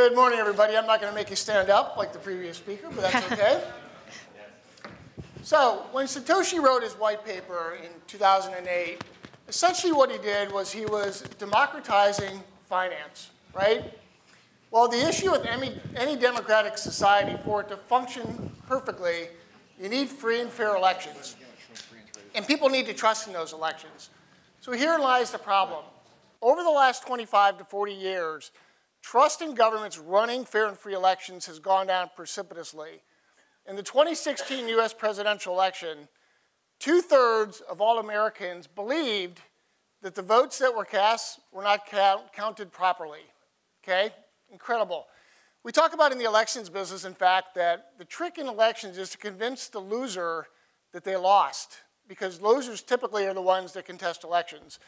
Good morning, everybody. I'm not going to make you stand up like the previous speaker, but that's okay. so, when Satoshi wrote his white paper in 2008, essentially what he did was he was democratizing finance, right? Well, the issue with any, any democratic society, for it to function perfectly, you need free and fair elections. And people need to trust in those elections. So here lies the problem. Over the last 25 to 40 years, trust in governments running fair and free elections has gone down precipitously. In the 2016 US presidential election, two thirds of all Americans believed that the votes that were cast were not count, counted properly. Okay? Incredible. We talk about in the elections business, in fact, that the trick in elections is to convince the loser that they lost, because losers typically are the ones that contest elections.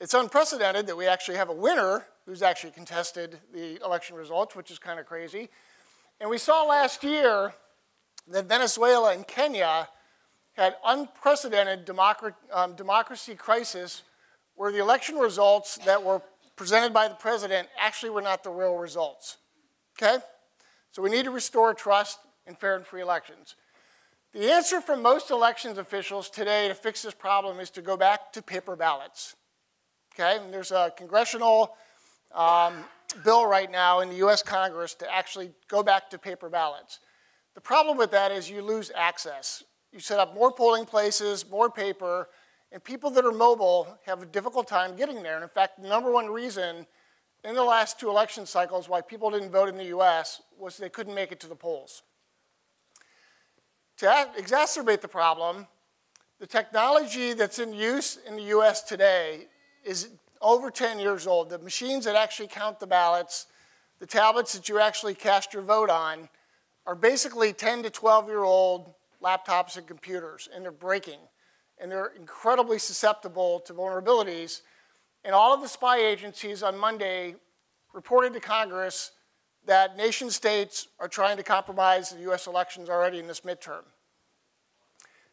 It's unprecedented that we actually have a winner who's actually contested the election results, which is kind of crazy. And we saw last year that Venezuela and Kenya had unprecedented democ um, democracy crisis where the election results that were presented by the president actually were not the real results. Okay? So we need to restore trust in fair and free elections. The answer from most elections officials today to fix this problem is to go back to paper ballots. Okay? And there's a congressional um, bill right now in the US Congress to actually go back to paper ballots. The problem with that is you lose access. You set up more polling places, more paper, and people that are mobile have a difficult time getting there. And in fact, the number one reason in the last two election cycles why people didn't vote in the US was they couldn't make it to the polls. To exacerbate the problem, the technology that's in use in the US today is over 10 years old. The machines that actually count the ballots, the tablets that you actually cast your vote on, are basically 10 to 12 year old laptops and computers, and they're breaking and they're incredibly susceptible to vulnerabilities. And all of the spy agencies on Monday reported to Congress that nation states are trying to compromise the US elections already in this midterm.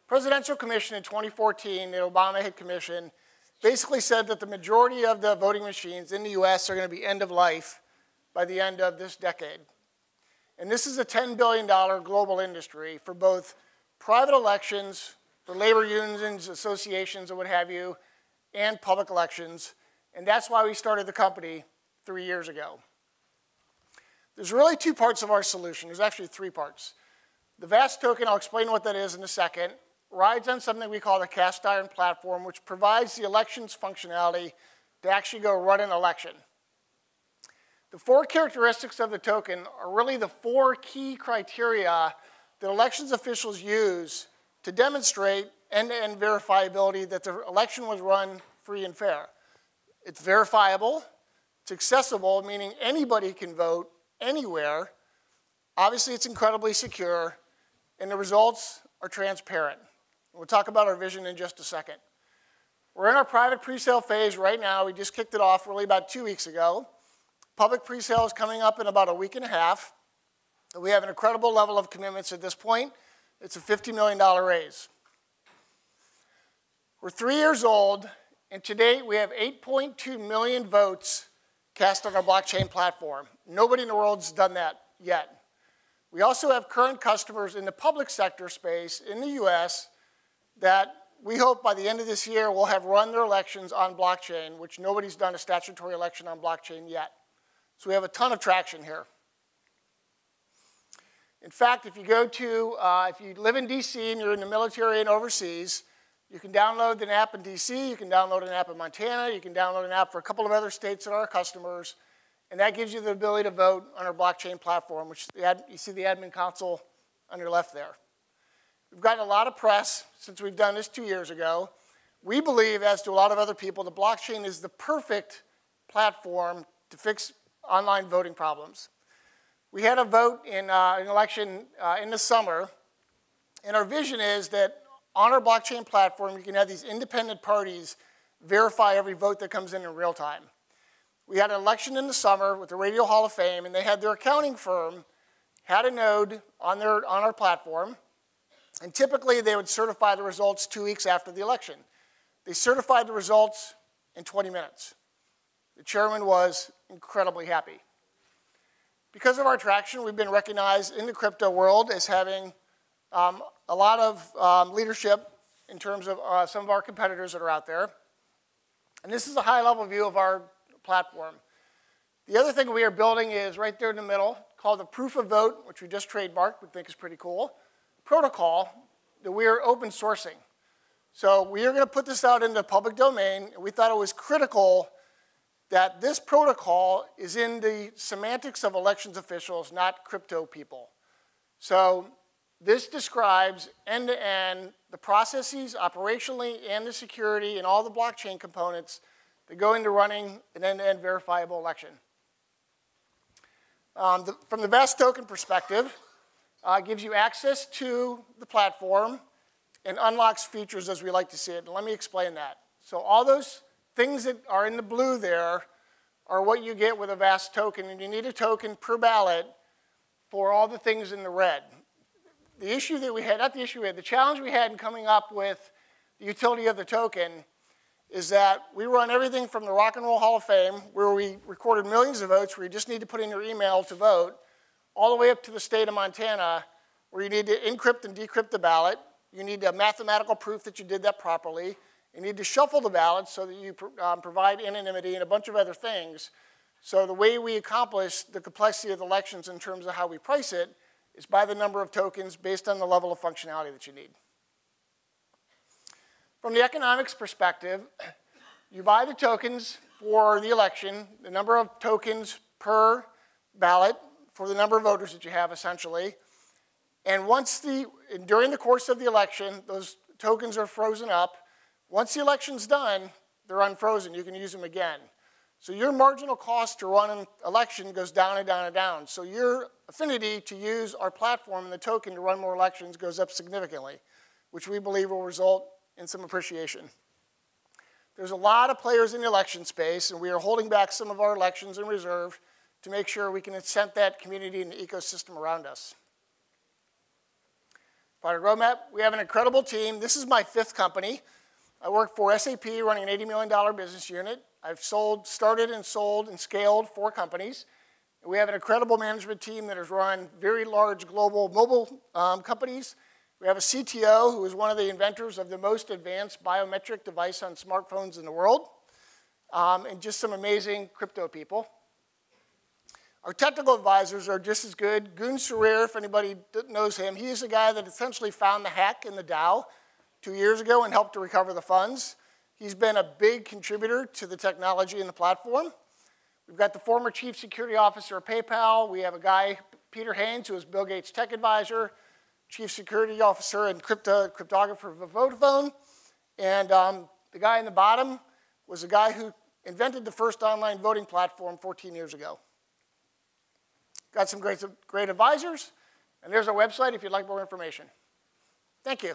Presidential Commission in 2014, the Obama Hit Commission, basically said that the majority of the voting machines in the US are going to be end of life by the end of this decade. And this is a $10 billion global industry for both private elections for labor unions, associations, and what have you, and public elections. And that's why we started the company three years ago. There's really two parts of our solution. There's actually three parts. The VAST token, I'll explain what that is in a second, rides on something we call the CastIron platform, which provides the elections functionality to actually go run an election. The four characteristics of the token are really the four key criteria that elections officials use to demonstrate end-to-end verifiability that the election was run free and fair. It's verifiable, it's accessible, meaning anybody can vote anywhere. Obviously, it's incredibly secure, and the results are transparent. We'll talk about our vision in just a second. We're in our private pre-sale phase right now. We just kicked it off really about two weeks ago. Public pre-sale is coming up in about a week and a half. We have an incredible level of commitments at this point. It's a $50 million raise. We're three years old, and to date we have 8.2 million votes cast on our blockchain platform. Nobody in the world's done that yet. We also have current customers in the public sector space in the US that we hope by the end of this year will have run their elections on blockchain, which nobody's done a statutory election on blockchain yet. So we have a ton of traction here. In fact, if you go to, uh, if you live in DC and you're in the military and overseas, you can download an app in DC, you can download an app in Montana, you can download an app for a couple of other states that are our customers, and that gives you the ability to vote on our blockchain platform, which you see the admin console on your left there. We've gotten a lot of press since we've done this two years ago. We believe, as do a lot of other people, the blockchain is the perfect platform to fix online voting problems. We had a vote in uh, an election uh, in the summer, and our vision is that on our blockchain platform, you can have these independent parties verify every vote that comes in in real time. We had an election in the summer with the Radio Hall of Fame, and they had their accounting firm had a node on, their, on our platform, and typically they would certify the results two weeks after the election. They certified the results in 20 minutes. The chairman was incredibly happy. because of our traction, we've been recognized in the crypto world as having um, a lot of um, leadership in terms of uh, some of our competitors that are out there. And this is a high level view of our platform. The other thing we are building is right there in the middle called the proof of vote, which we just trademarked, we think is pretty cool, protocol that we are open sourcing. So we are going to put this out into the public domain, we thought it was critical that this protocol is in the semantics of elections officials, not crypto people. So this describes end-to-end the processes operationally and the security and all the blockchain components that go into running an end-to-end verifiable election. Um, the, from the VAST token perspective, uh, gives you access to the platform and unlocks features as we like to see it. And let me explain that. So all those things that are in the blue there are what you get with a VAST token, and you need a token per ballot for all the things in the red the issue that we had, not the issue we had, the challenge we had in coming up with the utility of the token is that we run everything from the Rock and Roll Hall of Fame, where we recorded millions of votes, where you just need to put in your email to vote, all the way up to the state of Montana, where you need to encrypt and decrypt the ballot. You need a mathematical proof that you did that properly. You need to shuffle the ballot so that you um, provide anonymity and a bunch of other things. So the way we accomplish the complexity of elections in terms of how we price it is by the number of tokens based on the level of functionality that you need. From the economics perspective, you buy the tokens for the election, the number of tokens per ballot for the number of voters that you have essentially. And once the, during the course of the election, those tokens are frozen up. Once the election's done, they're unfrozen. You can use them again. So your marginal cost to run an election goes down and down and down. So your affinity to use our platform and the token to run more elections goes up significantly, which we believe will result in some appreciation. There's a lot of players in the election space, and we are holding back some of our elections in reserve to make sure we can incent that community and the ecosystem around us. Product roadmap, we have an incredible team. This is my fifth company. I work for SAP running an $80 million business unit. I've sold, started and sold and scaled four companies. We have an incredible management team that has run very large global mobile um, companies. We have a CTO who is one of the inventors of the most advanced biometric device on smartphones in the world, um, and just some amazing crypto people. Our technical advisors are just as good. Gün Sirer, if anybody knows him, he is the guy that essentially found the hack in the DAO two years ago and helped to recover the funds. He's been a big contributor to the technology and the platform. We've got the former chief security officer of PayPal. We have a guy, Peter Haines, who is Bill Gates' tech advisor, chief security officer and crypto, cryptographer for Vodafone. And um, the guy in the bottom was the guy who invented the first online voting platform 14 years ago. Got some great, great advisors. And there's our website if you'd like more information. Thank you.